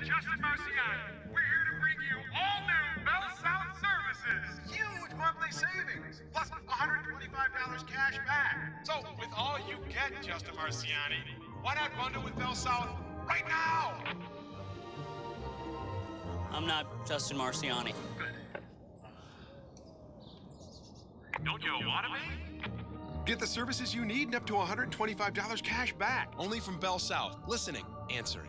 Justin Marciano. We're here to bring you all new Bell South services. Huge monthly savings, plus $125 cash back. So, with all you get, Justin Marciani, why not bundle with BellSouth right now? I'm not Justin Marciani. Don't you want to be? Get the services you need and up to $125 cash back. Only from BellSouth. Listening, answering.